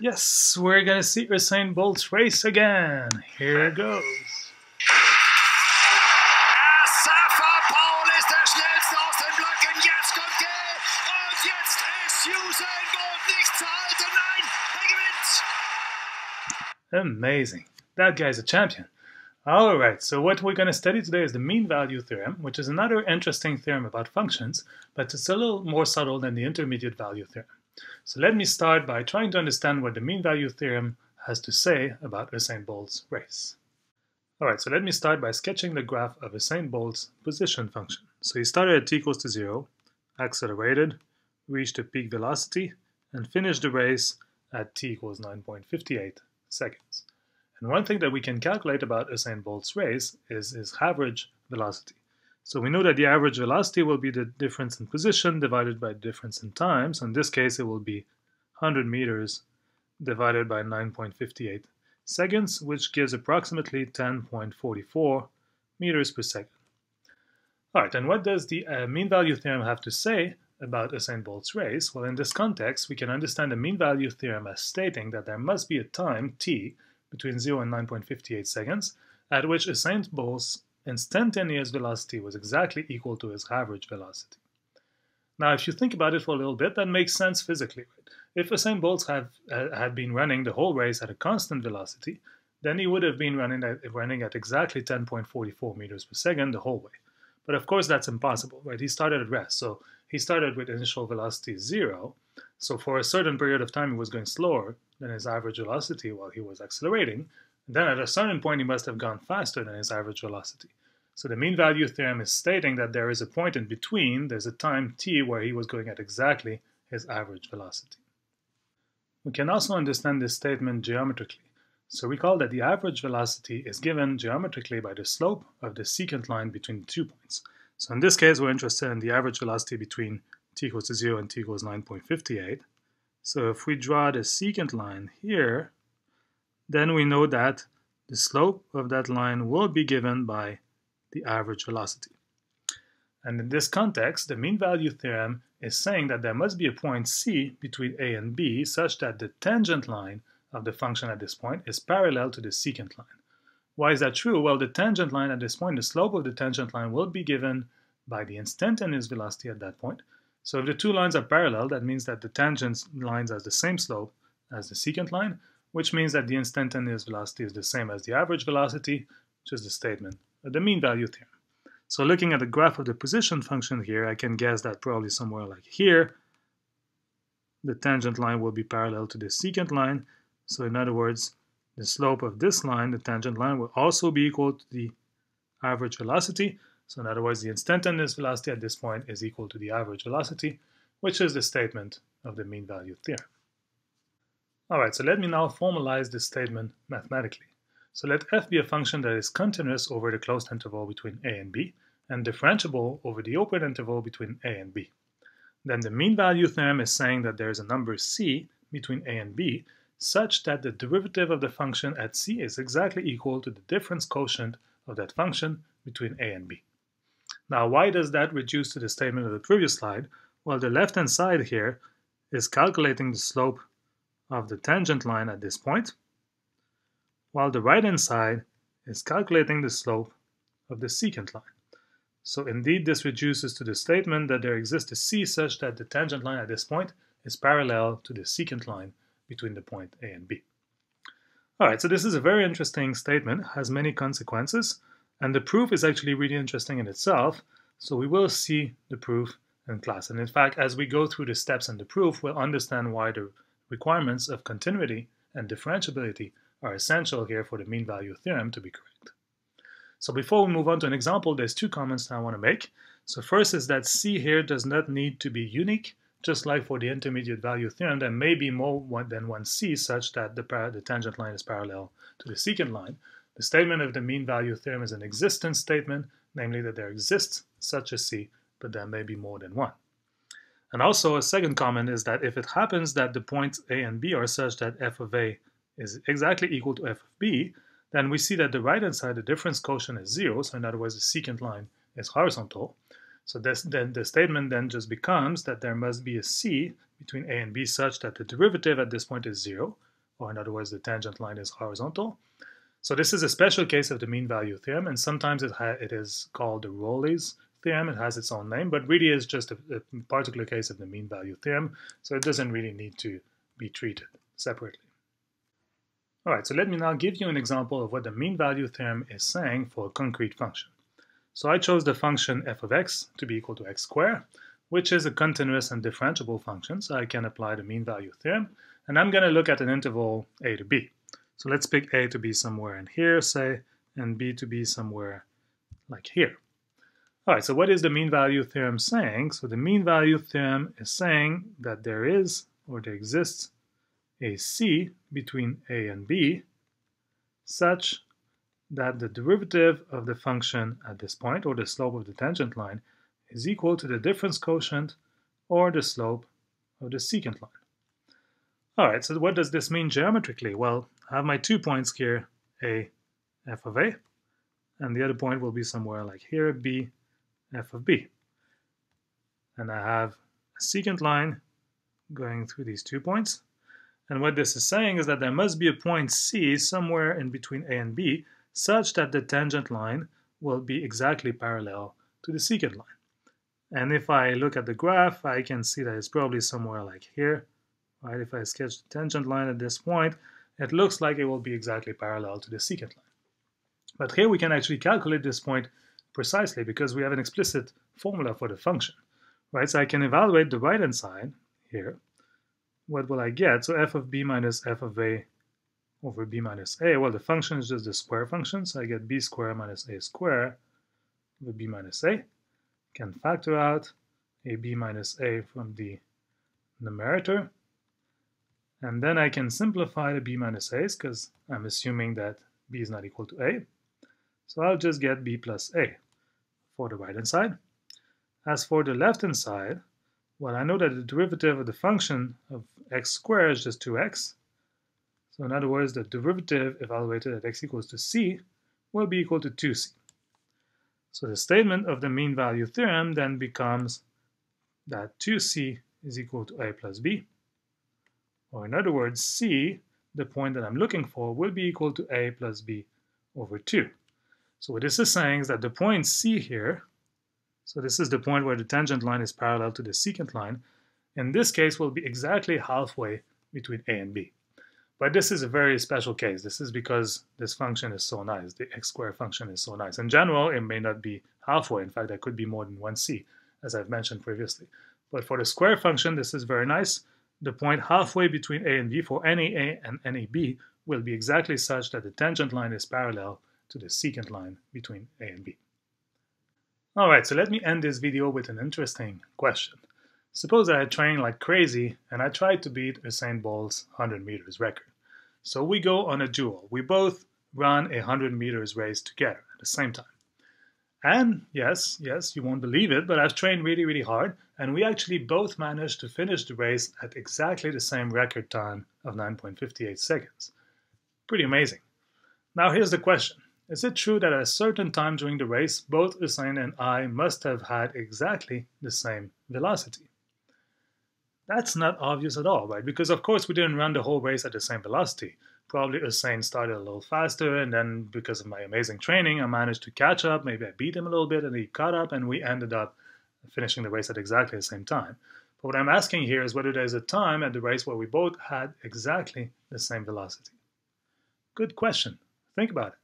Yes, we're gonna see Usain Bolt's race again. Here it goes. Asafa Powell ist der schnellste aus den Blöcken. Jetzt kommt. Und jetzt ist Usain Bolt nicht zu halten. Nein, gewinnt. Amazing. That guy's a champion. Alright, so what we're going to study today is the mean value theorem, which is another interesting theorem about functions, but it's a little more subtle than the intermediate value theorem. So let me start by trying to understand what the mean value theorem has to say about Usain Bolt's race. Alright, so let me start by sketching the graph of Usain Bolt's position function. So he started at t equals to 0, accelerated, reached a peak velocity, and finished the race at t equals 9.58 seconds. And one thing that we can calculate about Usain Bolt's race is his average velocity. So we know that the average velocity will be the difference in position divided by the difference in time. So in this case, it will be 100 meters divided by 9.58 seconds, which gives approximately 10.44 meters per second. All right, and what does the uh, mean value theorem have to say about Usain Bolt's race? Well, in this context, we can understand the mean value theorem as stating that there must be a time, t, between 0 and 9.58 seconds, at which Usain Bolt's instantaneous velocity was exactly equal to his average velocity. Now, if you think about it for a little bit, that makes sense physically. If Usain Bolt have, uh, had been running the whole race at a constant velocity, then he would have been running at, running at exactly 10.44 meters per second the whole way. But of course, that's impossible, right? He started at rest, so he started with initial velocity zero. So for a certain period of time, he was going slower than his average velocity while he was accelerating. Then at a certain point, he must have gone faster than his average velocity. So the mean value theorem is stating that there is a point in between, there's a time t where he was going at exactly his average velocity. We can also understand this statement geometrically. So recall that the average velocity is given geometrically by the slope of the secant line between two points. So in this case, we're interested in the average velocity between t equals to 0 and t equals 9.58. So if we draw the secant line here, then we know that the slope of that line will be given by the average velocity. And in this context, the mean value theorem is saying that there must be a point C between A and B such that the tangent line of the function at this point is parallel to the secant line. Why is that true? Well, the tangent line at this point, the slope of the tangent line will be given by the instantaneous velocity at that point. So if the two lines are parallel, that means that the tangent lines has the same slope as the secant line, which means that the instantaneous velocity is the same as the average velocity, which is the statement of the mean value theorem. So looking at the graph of the position function here, I can guess that probably somewhere like here, the tangent line will be parallel to the secant line. So in other words, the slope of this line, the tangent line, will also be equal to the average velocity. So in other words, the instantaneous velocity at this point is equal to the average velocity, which is the statement of the mean value theorem. All right, so let me now formalize this statement mathematically. So let f be a function that is continuous over the closed interval between a and b, and differentiable over the open interval between a and b. Then the mean value theorem is saying that there is a number c between a and b such that the derivative of the function at c is exactly equal to the difference quotient of that function between a and b. Now, why does that reduce to the statement of the previous slide? Well, the left-hand side here is calculating the slope of the tangent line at this point, while the right-hand side is calculating the slope of the secant line. So indeed, this reduces to the statement that there exists a c such that the tangent line at this point is parallel to the secant line between the point A and B. Alright, so this is a very interesting statement, has many consequences, and the proof is actually really interesting in itself, so we will see the proof in class. And in fact, as we go through the steps in the proof, we'll understand why the requirements of continuity and differentiability are essential here for the mean value theorem to be correct. So before we move on to an example, there's two comments I want to make. So first is that C here does not need to be unique, just like for the intermediate value theorem, there may be more than one C such that the, the tangent line is parallel to the secant line. The statement of the mean value theorem is an existence statement, namely that there exists such a C, but there may be more than one. And also a second comment is that if it happens that the points A and B are such that f of A is exactly equal to f of b, then we see that the right-hand side, the difference quotient is zero, so in other words, the secant line is horizontal. So this, then the statement then just becomes that there must be a c between a and b such that the derivative at this point is zero, or in other words, the tangent line is horizontal. So this is a special case of the mean value theorem, and sometimes it, it is called the Rolle's theorem. It has its own name, but really is just a, a particular case of the mean value theorem, so it doesn't really need to be treated separately. All right, so let me now give you an example of what the mean value theorem is saying for a concrete function. So I chose the function f of x to be equal to x squared, which is a continuous and differentiable function, so I can apply the mean value theorem, and I'm going to look at an interval a to b. So let's pick a to be somewhere in here, say, and b to be somewhere like here. All right, so what is the mean value theorem saying? So the mean value theorem is saying that there is, or there exists, a c between a and b such that the derivative of the function at this point, or the slope of the tangent line, is equal to the difference quotient or the slope of the secant line. All right, so what does this mean geometrically? Well, I have my two points here, a, f of a, and the other point will be somewhere like here, b, f of b. And I have a secant line going through these two points. And what this is saying is that there must be a point C somewhere in between A and B such that the tangent line will be exactly parallel to the secant line. And if I look at the graph, I can see that it's probably somewhere like here. Right? If I sketch the tangent line at this point, it looks like it will be exactly parallel to the secant line. But here we can actually calculate this point precisely because we have an explicit formula for the function. Right? So I can evaluate the right-hand side here. What will I get? So f of b minus f of a over b minus a. Well, the function is just the square function, so I get b squared minus a squared over b minus a. Can factor out ab minus a from the numerator. And then I can simplify the b minus a's because I'm assuming that b is not equal to a. So I'll just get b plus a for the right-hand side. As for the left-hand side, well, I know that the derivative of the function of x squared is just 2x. So in other words, the derivative evaluated at x equals to c will be equal to 2c. So the statement of the mean value theorem then becomes that 2c is equal to a plus b. Or in other words, c, the point that I'm looking for, will be equal to a plus b over 2. So what this is saying is that the point c here, so this is the point where the tangent line is parallel to the secant line, in this case will be exactly halfway between a and b. But this is a very special case. This is because this function is so nice. The x squared function is so nice. In general, it may not be halfway. In fact, there could be more than one c, as I've mentioned previously. But for the square function, this is very nice. The point halfway between a and b for any a and any b will be exactly such that the tangent line is parallel to the secant line between a and b. Alright, so let me end this video with an interesting question. Suppose I had trained like crazy and I tried to beat Usain Bolt's 100 meters record. So we go on a duel. We both run a 100 meters race together at the same time. And yes, yes, you won't believe it, but I've trained really, really hard, and we actually both managed to finish the race at exactly the same record time of 9.58 seconds. Pretty amazing. Now here's the question. Is it true that at a certain time during the race, both Usain and I must have had exactly the same velocity? That's not obvious at all, right? Because of course we didn't run the whole race at the same velocity. Probably Usain started a little faster, and then because of my amazing training, I managed to catch up. Maybe I beat him a little bit, and he caught up, and we ended up finishing the race at exactly the same time. But what I'm asking here is whether there's a time at the race where we both had exactly the same velocity. Good question. Think about it.